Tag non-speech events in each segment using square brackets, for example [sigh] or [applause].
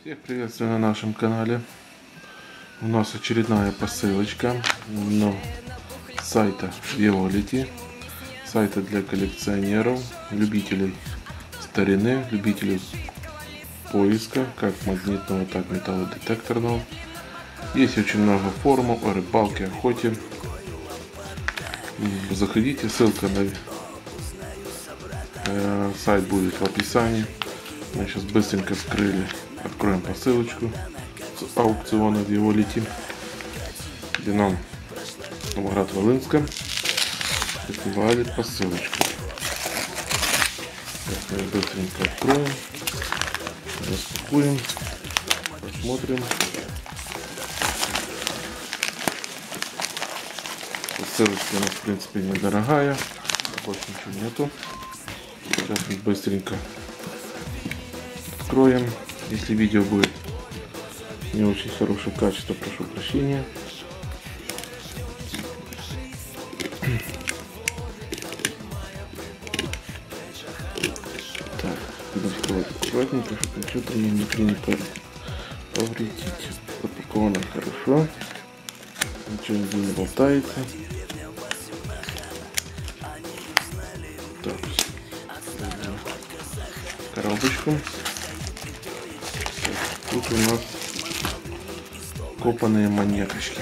Всех приветствую на нашем канале. У нас очередная посылочка но сайта Violet. Сайта для коллекционеров, любителей старины, любителей поиска, как магнитного, так и металлодетекторного. Есть очень много форумов о рыбалке, охоте. Заходите, ссылка на э, сайт будет в описании. Мы сейчас быстренько вскрыли Откроем посылочку с аукциона, в его летим. Где нам Новоград Волынска присылали посылочку. Сейчас мы быстренько откроем, распакуем, посмотрим. Посылочка у нас в принципе недорогая, больше ничего нету. Сейчас мы быстренько откроем. Если видео будет не очень хорошее качество, прошу прощения. Так, будем скрывать аккуратненько, чтобы что-то мне не повредить. Запаковано хорошо. Ничего не болтается. Так, коробочку. Тут у нас копанные монеточки.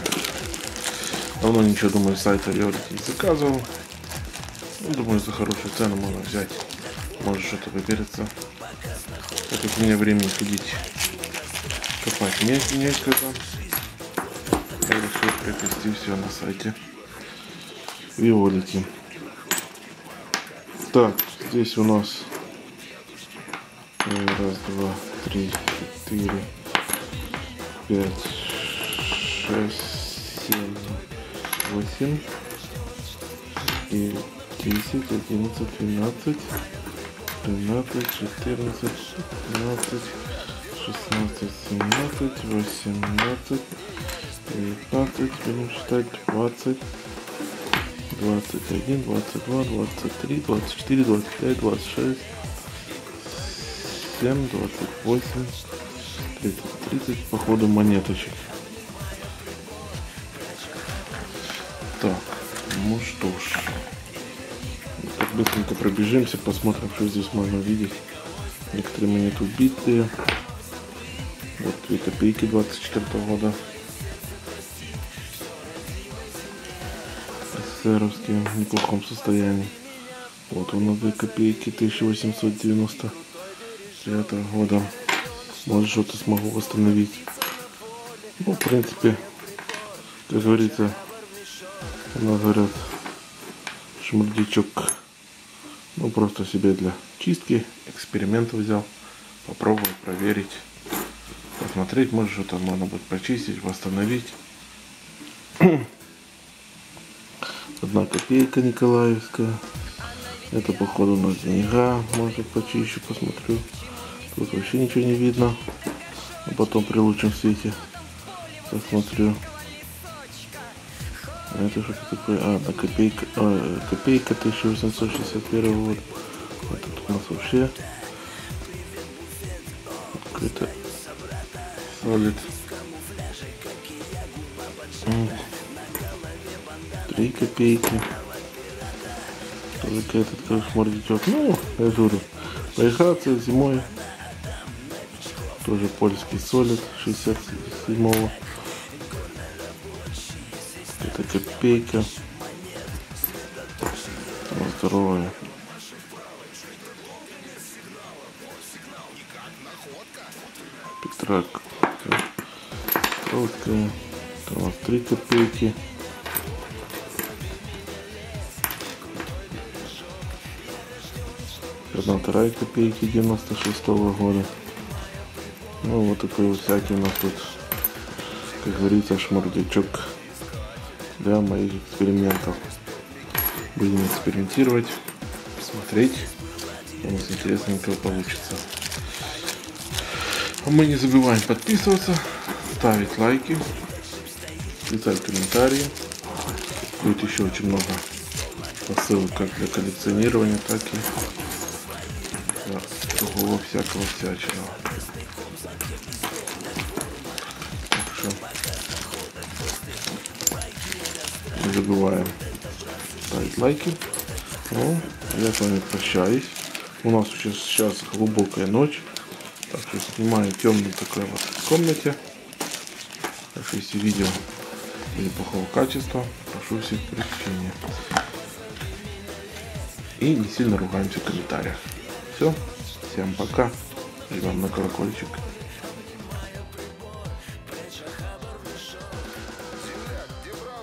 Давно ничего, думаю, сайта Виолет не заказывал. Ну, думаю, за хорошую цену можно взять. Может что-то выберется. Так как у меня времени ходить копать нет, некогда. Я решил приобрести все на сайте Виолити. Так, здесь у нас раз, два, три, четыре, пять, шесть, семь, восемь, девять, десять, одиннадцать, двенадцать, тринадцать, четырнадцать, пятнадцать, шестнадцать, семнадцать, восемнадцать, девятнадцать, будем считать, двадцать, двадцать один, двадцать два, двадцать три, двадцать четыре, двадцать пять, двадцать шесть, семь, двадцать восемь, тридцать, тридцать, походу монеточек. Так, ну что ж. Так быстренько пробежимся, посмотрим, что здесь можно увидеть. Некоторые монеты убитые. Вот 2 копейки 24 года. СССРовские в неплохом состоянии. Вот у нас 2 копейки 1890 2009 года. Может что-то смогу восстановить. Ну, в принципе, как говорится, у нас говорят, шмурдичок. Ну, просто себе для чистки, эксперимент взял. Попробовать, проверить, посмотреть, может что-то можно будет почистить, восстановить. [clears throat] Одна копейка Николаевская. Это походу на деньга. Может почищу, посмотрю. Тут вообще ничего не видно. А потом при лучшем свете посмотрю. А это что такое? А, на копейка, а, копейка 1861 год. Это тут у нас вообще какой-то солид. Три копейки. Только этот кошмар Ну, я говорю, поиграться зимой тоже польский солид 67-го. Это копейка. Здоровая. Петрак. Короткая. Там вот 3 копейки. Одна вторая копейки 96 -го года. Ну вот такой вот всякий у нас тут, как говорится, шмурдячок для моих экспериментов. Будем экспериментировать, смотреть, у нас интересненько получится. А мы не забываем подписываться, ставить лайки, писать комментарии. Будет еще очень много посылок как для коллекционирования, так и другого всякого всячного. Не забываем ставить лайки. Ну, я с вами прощаюсь. У нас сейчас, сейчас глубокая ночь. Так что снимаю темной такой вот комнате. Так что если видео или плохого качества, прошу всех прощения. И не сильно ругаемся в комментариях. Все, всем пока. Жмем на колокольчик.